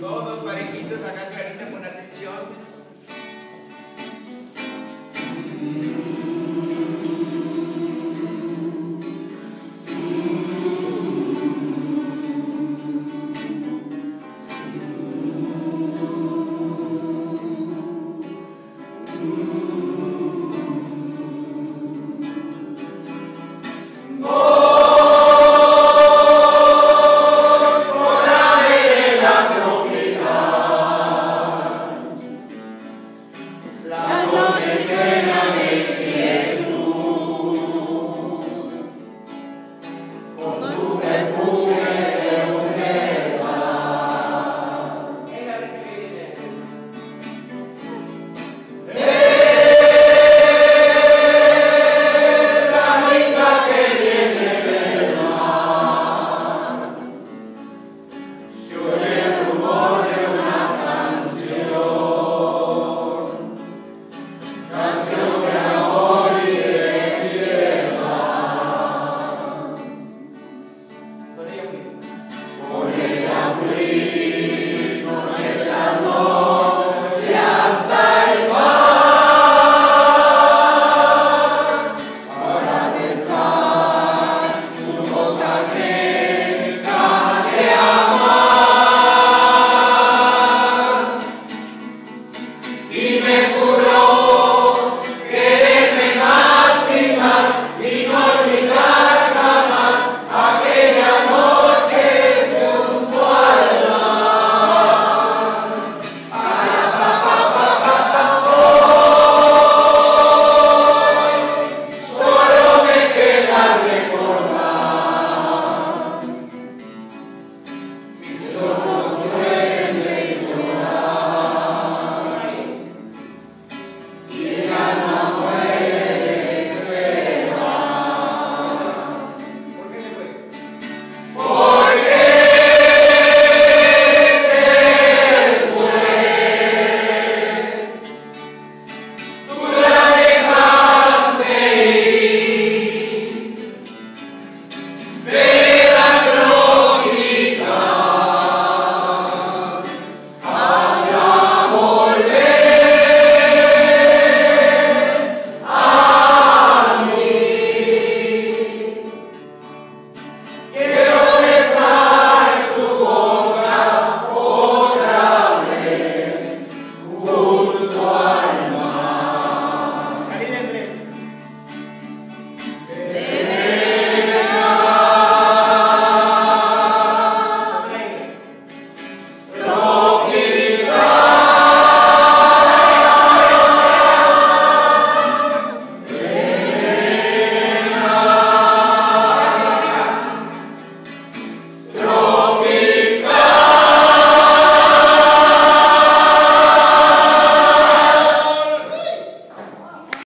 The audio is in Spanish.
Todos parejitos, acá Clarita, con atención.